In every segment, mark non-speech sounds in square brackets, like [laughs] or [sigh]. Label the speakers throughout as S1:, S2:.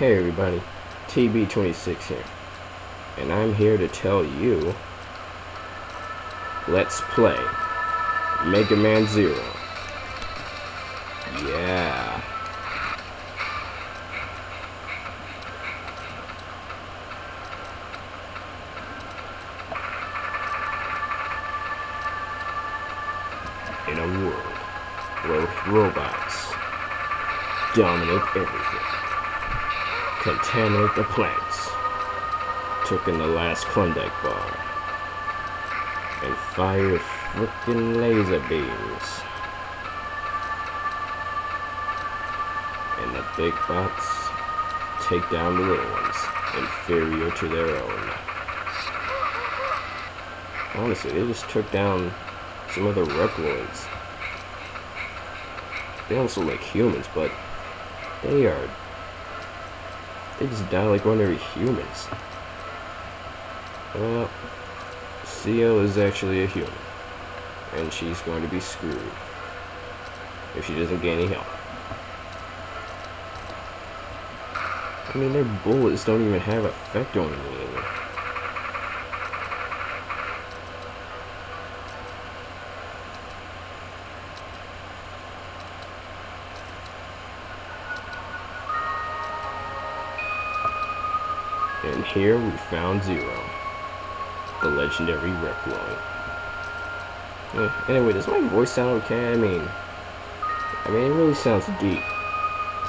S1: Hey everybody, TB26 here, and I'm here to tell you, let's play Mega Man Zero. Yeah. In a world where robots dominate everything, contaminate the plants, took in the last Klondike bar, and fire frickin' laser beams. And the big bots take down the little ones, inferior to their own. Honestly, they just took down some other Reploids. They also like humans, but they are. They just die like ordinary humans. Well, Ciel is actually a human. And she's going to be screwed. If she doesn't get any help. I mean, their bullets don't even have effect on me. And here we found Zero, the legendary Reploid. Eh, Anyway, does my voice sound okay? I mean, I mean, it really sounds deep.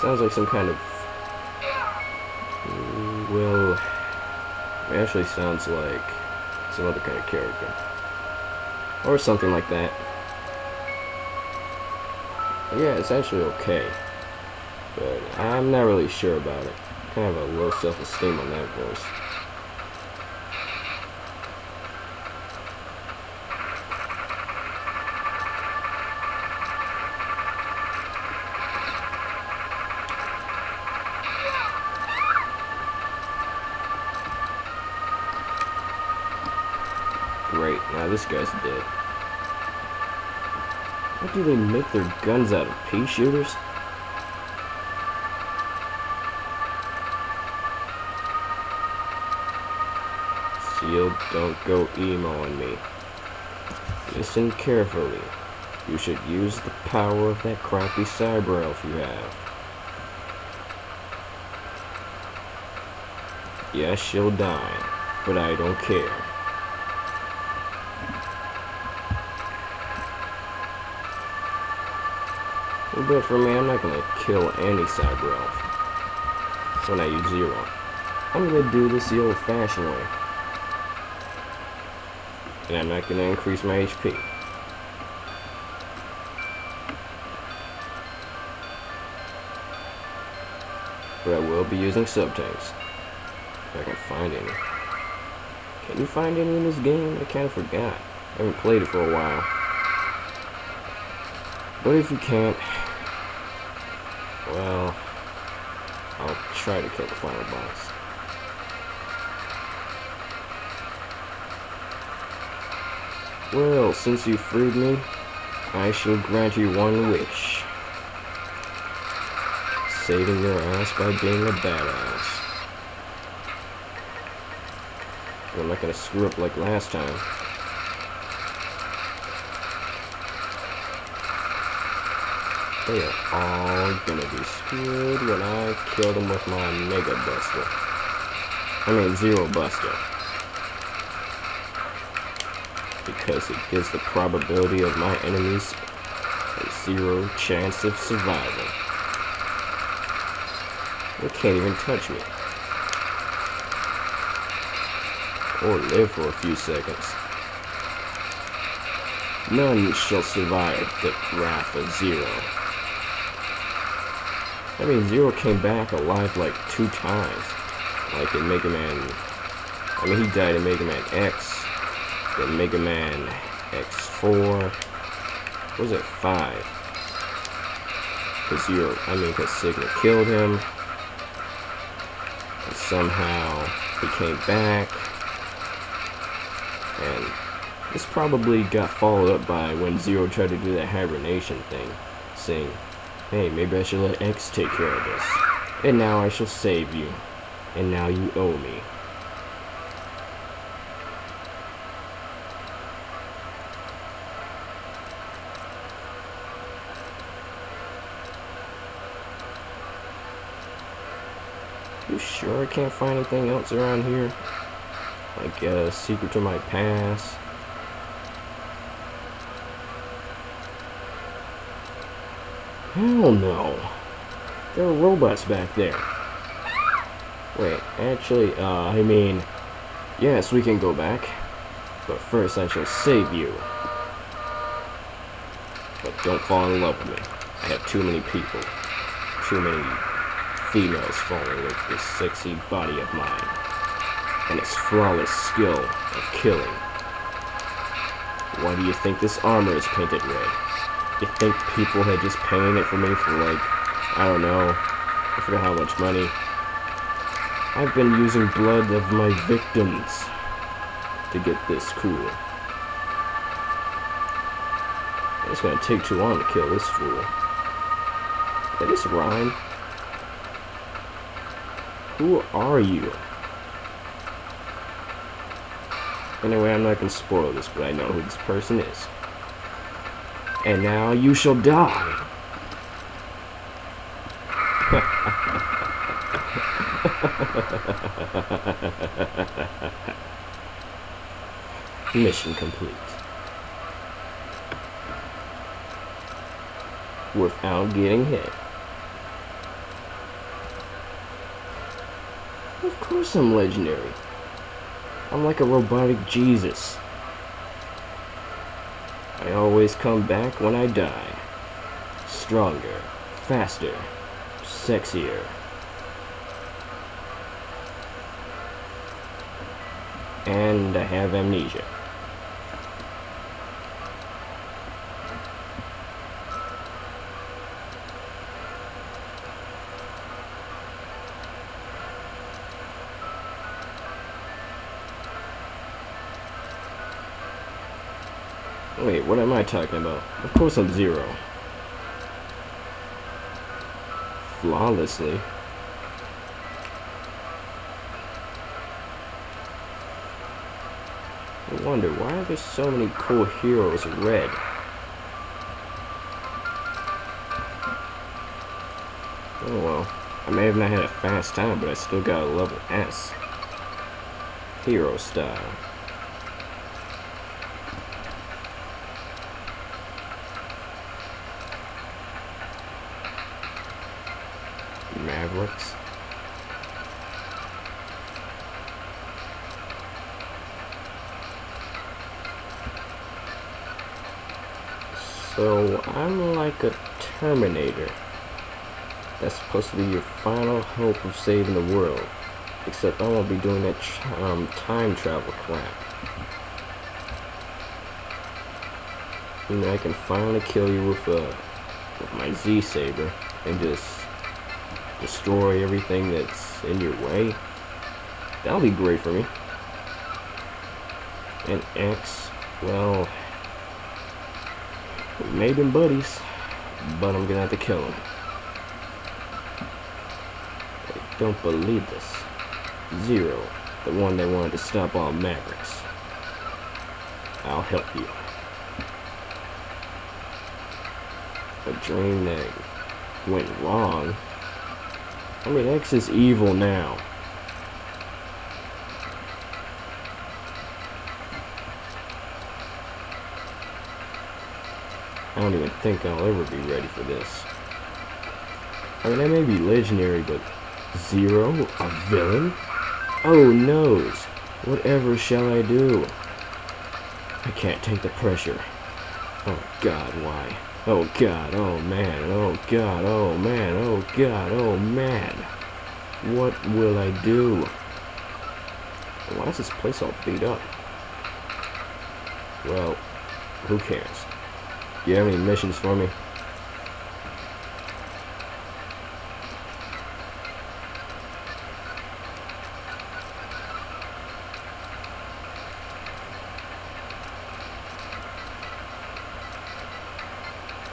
S1: sounds like some kind of, well, it actually sounds like some other kind of character, or something like that. Yeah, it's actually okay, but I'm not really sure about it. Kind of a low self-esteem on that voice. Great, now this guy's dead. What do they make their guns out of? Pea shooters? Ciel, don't go emo on me. Listen carefully. You should use the power of that crappy cyber elf you have. Yes, she'll die, but I don't care. But for me, I'm not gonna kill any cyber elf when I use zero. I'm gonna do this the old-fashioned way. And I'm not gonna increase my HP. But I will be using sub-tanks. If I can find any. Can you find any in this game? I kinda forgot. I haven't played it for a while. But if you can't, well, I'll try to kill the final boss. Well, since you freed me, I shall grant you one wish. Saving your ass by being a badass. I'm not gonna screw up like last time. They are all gonna be screwed when I kill them with my Mega Buster. I mean, Zero Buster. Because it gives the probability of my enemies a zero chance of survival. They can't even touch me. Or live for a few seconds. None shall survive the wrath of Zero. I mean, Zero came back alive like two times. Like in Mega Man. I mean, he died in Mega Man X, then Mega Man X4. Was it 5? Because Zero, I mean, because Sigma killed him. And somehow he came back. And this probably got followed up by when Zero tried to do that hibernation thing, saying, hey, maybe I should let X take care of this. And now I shall save you. And now you owe me. You sure I can't find anything else around here? Like a secret to my past? Hell no. There are robots back there. Wait, actually, uh, I mean, yes, we can go back. But first I shall save you. But don't fall in love with me. I have too many people. Too many females falling with this sexy body of mine. And its flawless skill of killing. Why do you think this armor is painted red? You think people had just painted it for me for like, I don't know, I forget how much money. I've been using blood of my victims to get this cool. It's gonna take too long to kill this fool. Did this rhyme? Who are you? Anyway, I'm not gonna spoil this, but I know who this person is. And now you shall die. [laughs] Mission complete. Without getting hit. Of course I'm legendary. I'm like a robotic Jesus. I always come back when I die. Stronger, faster, sexier. And I have amnesia. Wait, what am I talking about? Of course I'm zero. Flawlessly. I wonder, why are there so many cool heroes red? Oh well. I may have not had a fast time, but I still got a level S. Hero style. Mavericks. So I'm like a Terminator. That's supposed to be your final hope of saving the world. Except I won't be doing that um, time travel crap. You know, I can finally kill you with, uh, with my Z-Saber and just destroy everything that's in your way. That'll be great for me. And X, well, we made them buddies, but I'm gonna have to kill him. I don't believe this. Zero, the one that wanted to stop all Mavericks. I'll help you. A dream that went wrong. I mean, X is evil now. I don't even think I'll ever be ready for this. I mean, I may be legendary, but Zero? A villain? Oh, noes. Whatever shall I do? I can't take the pressure. Oh, God, why? Oh, God, oh, man, oh, God, oh, man, oh, God, oh, man. What will I do? Why is this place all beat up? Well, who cares? Do you have any missions for me?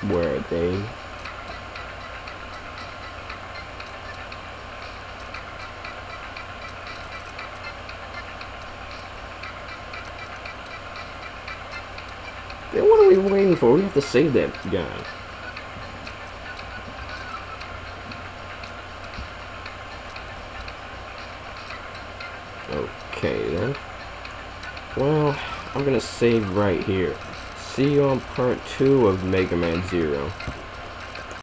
S1: Where are they? Then what are we waiting for? We have to save that guy. Okay then. Well, I'm gonna save right here. See you on part 2 of Mega Man Zero.